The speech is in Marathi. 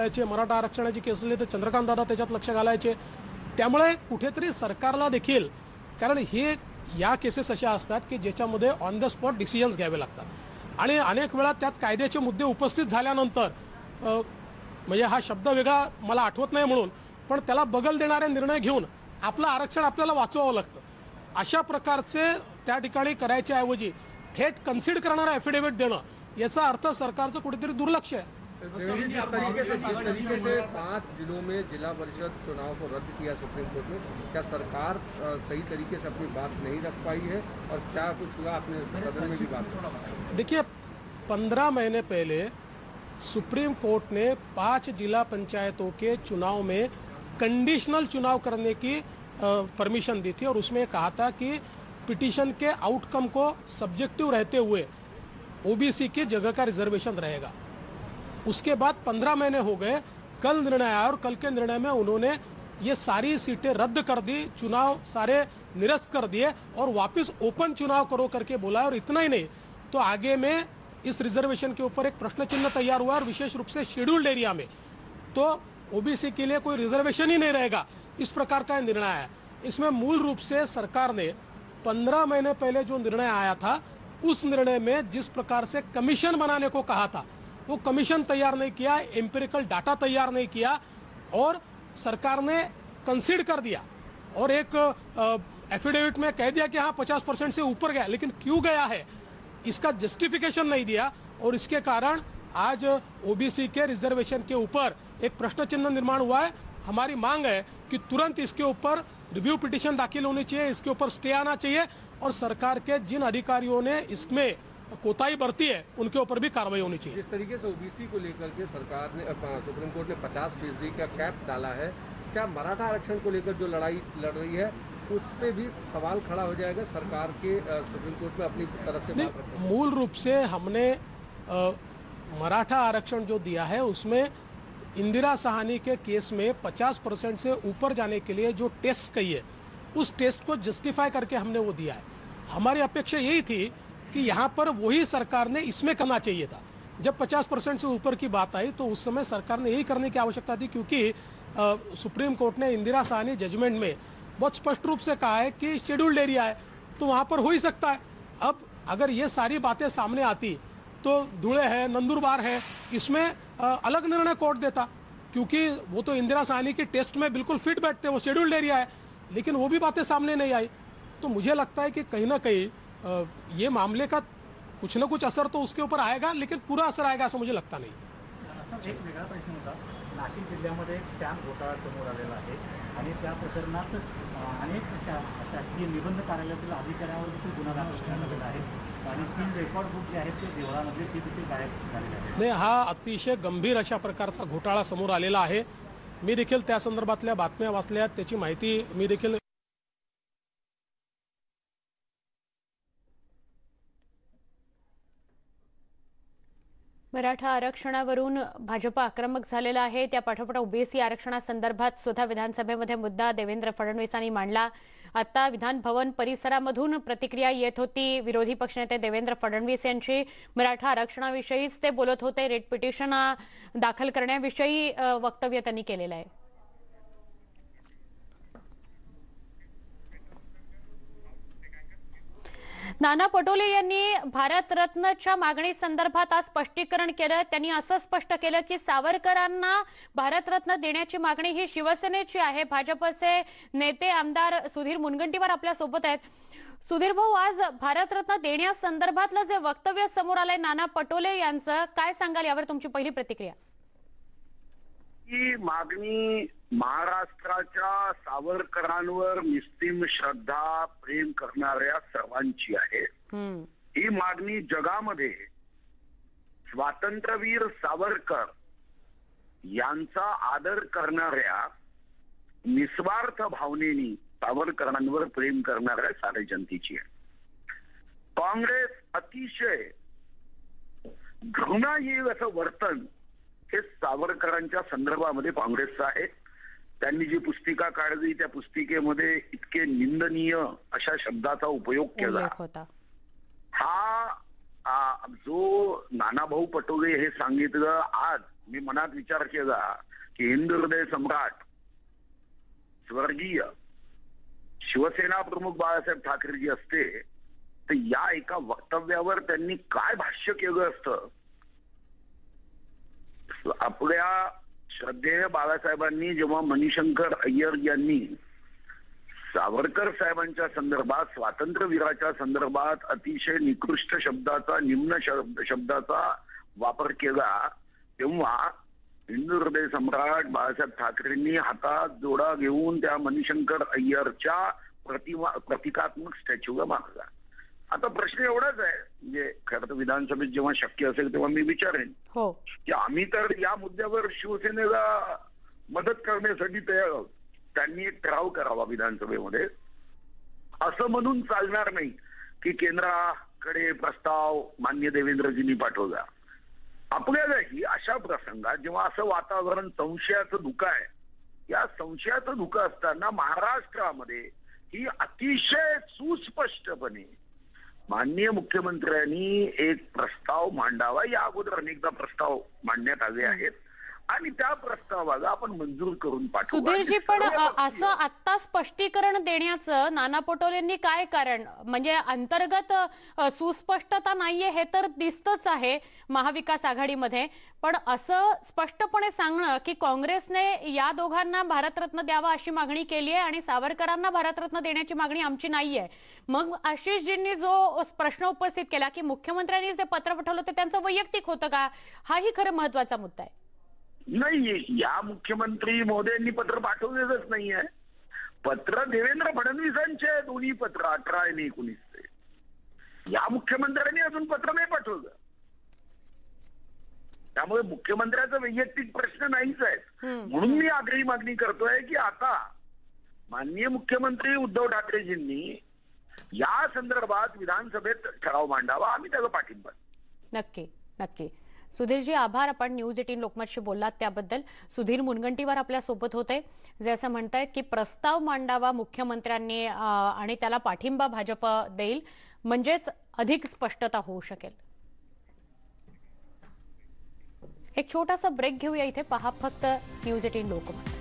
घालायचे मराठा आरक्षणाची केस असली तर चंद्रकांत दादा त्याच्यात लक्ष घालायचे. त्यामुळे कुठेतरी सरकारला देखील कारण हे या केसेस अशा असतात की ज्याच्यामध्ये ऑन द स्पॉट डिसिजन्स घ्यावे लागतात. आणि अनेक वेळा त्यात कायद्याचे मुद्दे उपस्थित झाल्यानंतर म्हणजे हा शब्द वेगळा मला आठवत नाही म्हणून पण त्याला बगल देणारे निर्णय घेऊन आपलं आरक्षण आपल्याला वाचवावं लागतं. अशा प्रकारचे त्या ठिकाणी करायच्या ऐवजी थेट कन्सिड करणारा ॲफिडेव्हिट देणं याचा अर्थ सरकारचं कुठेतरी दुर्लक्ष आहे. जिस तरीके से जिस तरीके से पाँच जिलों में जिला परिषद चुनाव को रद्द किया सुप्रीम कोर्ट ने क्या सरकार सही तरीके से अपनी बात नहीं रख पाई है? और क्या कुछ हुआ आपने सदन में भी बात देखिए पंद्रह महीने पहले सुप्रीम कोर्ट ने पाँच जिला पंचायतों के चुनाव में कंडीशनल चुनाव करने की परमिशन दी थी और उसमें कहा था कि पिटीशन के आउटकम को सब्जेक्टिव रहते हुए ओबीसी की जगह का रिजर्वेशन रहेगा। उसके बाद पंद्रह महीने हो गए, कल निर्णय आया और कल के निर्णय में उन्होंने ये सारी सीटें रद्द कर दी, चुनाव सारे निरस्त कर दिए और वापस ओपन चुनाव करो करके बोला और इतना ही नहीं तो आगे में इस रिजर्वेशन के ऊपर एक प्रश्न चिन्ह तैयार हुआ और विशेष रूप से शेड्यूल्ड एरिया में। तो ओबीसी के लिए कोई रिजर्वेशन ही नहीं रहेगा, इस प्रकार का निर्णय आया। इसमें मूल रूप से सरकार ने पंद्रह महीने पहले जो निर्णय आया था, उस निर्णय में जिस प्रकार से कमीशन बनाने को कहा था वो कमीशन तैयार नहीं किया एम्पेरिकल डाटा तैयार नहीं किया और सरकार ने कंसीड कर दिया। और एक एफिडेविट में कह दिया कि हाँ पचास परसेंट से ऊपर गया, लेकिन क्यों गया है, इसका जस्टिफिकेशन नहीं दिया। और इसके कारण आज ओबीसी के रिजर्वेशन के ऊपर एक प्रश्न चिन्ह निर्माण हुआ है। हमारी मांग है कि तुरंत इसके ऊपर रिव्यू पिटीशन दाखिल होनी चाहिए, इसके ऊपर स्टे आना चाहिए। और सरकार के जिन अधिकारियों ने इसमें कोताही बरती है उनके ऊपर भी कार्रवाई होनी चाहिए। जिस तरीके से ओबीसी को लेकर के सरकार ने सुप्रीम कोर्ट ने पचास फ़ीसदी का कैप डाला है क्या मराठा आरक्षण को लेकर जो लड़ाई लड़ रही है उस पर भी सवाल खड़ा हो जाएगा सरकार के सुप्रीम कोर्ट में अपनी तरफ़ से मूल रूप से हमने मराठा आरक्षण जो दिया है उसमें इंदिरा सहानी के केस में 50 परसेंट से ऊपर जाने के लिए जो टेस्ट कही है उस टेस्ट को जस्टिफाई करके हमने वो दिया है। हमारी अपेक्षा यही थी कि यहाँ पर वही सरकार ने इसमें करना चाहिए था। जब 50 परसेंट से ऊपर की बात आई तो उस समय सरकार ने यही करने की आवश्यकता थी क्योंकि अ, सुप्रीम कोर्ट ने इंदिरा सहानी जजमेंट में बहुत स्पष्ट रूप से कहा है कि शेड्यूल्ड एरिया है तो वहाँ पर हो ही सकता है। अब अगर ये सारी बातें सामने आती तो धुड़े है नंदुरबार है इसमें अ, अलग निर्णय कोर्ट देता क्योंकि वो तो इंदिरा सहानी के टेस्ट में बिल्कुल फिट बैठते वो शेड्यूल्ड एरिया है लेकिन वो भी बातें सामने नहीं आई। तो मुझे लगता है कि कहीं ना कहीं ये मामले का कुछ ना कुछ असर तो उसके ऊपर आएगा लेकिन पूरा असर आएगा असं मुझे लगता नाही। एक वेगळा प्रश्न होता. नाशिक जिल्ह्यामध्ये एक स्टॅम्प घोटाळा समोर आलेला आहे आणि त्या प्रकरणात अनेक शासकीय निबंध कार्यालयातील अधिकाऱ्यांवर देखील गुन्हा दाखल करण्यात आलेला आहे. आणि तीन रेकॉर्ड बुक जे आहेत ते देवळामधले ते देखील गायब झालेले आहेत नाही हा अतिशय गंभीर अशा प्रकारचा घोटाळा समोर आलेला आहे. मी देखील त्या संदर्भातल्या बातम्या वाचल्या त्याची माहिती मी देखील मराठा आरक्षणावरून भाजप आक्रमक झालेला आहे. त्या पाठोपाठ ओबीसी आरक्षणासंदर्भात सुद्धा विधानसभेमध्ये मुद्दा देवेंद्र फडणवीसांनी मांडला. आता विधान भवन परिसरामधून प्रतिक्रिया येत होती. विरोधी पक्षनेते देवेंद्र फडणवीस यांची मराठा आरक्षणाविषयीच ते बोलत होते. रेट पिटिशन दाखल करण्याविषयी वक्तव्य त्यांनी केलेलं आहे. नाना पटोले यांनी भारतरत्नच्या मागणी संदर्भात आज स्पष्टीकरण केलं. त्यांनी असं स्पष्ट केलं की सावरकरांना भारतरत्न देण्याची मागणी ही शिवसेनेची आहे. भाजपचे नेते आमदार सुधीर मुनगंटीवार आपल्यासोबत आहेत. सुधीर भाऊ आज भारतरत्न देण्यासंदर्भातलं जे वक्तव्य समोर आलंय नाना पटोले यांचं काय सांगाल यावर तुमची पहिली प्रतिक्रिया? ही मागणी महाराष्ट्राच्या सावरकरांवर निस्तीम श्रद्धा प्रेम करणाऱ्या सर्वांची आहे. ही मागणी जगामध्ये स्वातंत्र्यवीर सावरकर यांचा आदर करणाऱ्या निस्वार्थ भावनेनी सावरकरांवर प्रेम करणाऱ्या साऱ्या जनतेची आहे काँग्रेस अतिशय घृणा येईल असं वर्तन हे सावरकरांच्या संदर्भामध्ये काँग्रेसचं आहे. त्यांनी जी पुस्तिका काढली त्या पुस्तिकेमध्ये इतके निंदनीय अशा शब्दाचा उपयोग केला. हा आ, जो नानाभाऊ पटोले हे सांगितलं आज मी मनात विचार केला की हिंदू हृदय सम्राट स्वर्गीय शिवसेना प्रमुख बाळासाहेब ठाकरेजी असते तर या एका वक्तव्यावर त्यांनी काय भाष्य केलं असतं? आपल्या श्रद्धेय बाळासाहेबांनी जेव्हा मणिशंकर अय्यर यांनी सावरकर साहेबांच्या संदर्भात स्वातंत्र्यवीराच्या संदर्भात अतिशय निकृष्ट शब्दाचा निम्न शब्द शब्दाचा वापर केला तेव्हा हिंदू हृदय सम्राट बाळासाहेब ठाकरेंनी हातात जोडा घेऊन त्या मणिशंकर अय्यरच्या प्रतिमा प्रतिकात्मक स्टॅच्यूला मागला आता प्रश्न एवढाच आहे म्हणजे खरं तर विधानसभेत जेव्हा शक्य असेल तेव्हा मी विचारेन. हो. की आम्ही तर या मुद्द्यावर शिवसेनेला मदत करण्यासाठी तयार आहोत. त्यांनी एक ठराव करावा विधानसभेमध्ये. असं म्हणून चालणार नाही की केंद्राकडे प्रस्ताव मान्य देवेंद्रजींनी पाठवला. आपल्यालाही अशा प्रसंगात जेव्हा असं वातावरण संशयाचं धुकं आहे या संशयाचं धुकं असताना महाराष्ट्रामध्ये ही अतिशय सुस्पष्टपणे माननीय मुख्यमंत्र्यांनी एक प्रस्ताव मांडावा. या अगोदर अनेकदा प्रस्ताव मांडण्यात आले आहेत. आणि त्या प्रस्तावाला आपण मंजूर करून पाठवू. सुधीरजी पण असं आत्ता स्पष्टीकरण देण्याचं नाना पटोलेंनी काय कारण? म्हणजे अंतर्गत सुस्पष्टता नाहीये हे तर दिसतच आहे महाविकास आघाडीमध्ये. पण असं स्पष्टपणे सांगणं की काँग्रेसने या दोघांना भारतरत्न द्यावा अशी मागणी केली आहे आणि सावरकरांना भारतरत्न देण्याची मागणी आमची नाहीये. मग आशिषजींनी जो प्रश्न उपस्थित केला की मुख्यमंत्र्यांनी जे पत्र पाठवलं ते त्यांचं वैयक्तिक होतं का? हाही खरं महत्त्वाचा मुद्दा आहे. नाही या मुख्यमंत्री मोदयांनी पत्र पाठवलेलंच नाहीये. पत्र देवेंद्र फडणवीसांचे आहे, दोन्ही पत्र अठरा आणि एकोणीसचे या मुख्यमंत्र्यांनी अजून पत्र नाही पाठवलं. त्यामुळे मुख्यमंत्र्याचा वैयक्तिक प्रश्न नाहीच हम्म. म्हणून मी आग्रही मागणी करतोय की आता माननीय मुख्यमंत्री उद्धव ठाकरेजींनी या संदर्भात विधानसभेत ठराव मांडावा. आम्ही त्याला पाठिंबा. नक्की नक्की. सुधीरजी आभार. आपण न्यूज एटीन लोकमतशी बोललात त्याबद्दल. सुधीर मुनगंटीवार आपल्यासोबत होते. जे असं म्हणतायत की प्रस्ताव मांडावा मुख्यमंत्र्यांनी आणि त्याला पाठिंबा भाजप देईल म्हणजेच अधिक स्पष्टता होऊ शकेल. एक छोटासा ब्रेक घेऊया इथे. पहा फक्त न्यूज एटीन लोकमत.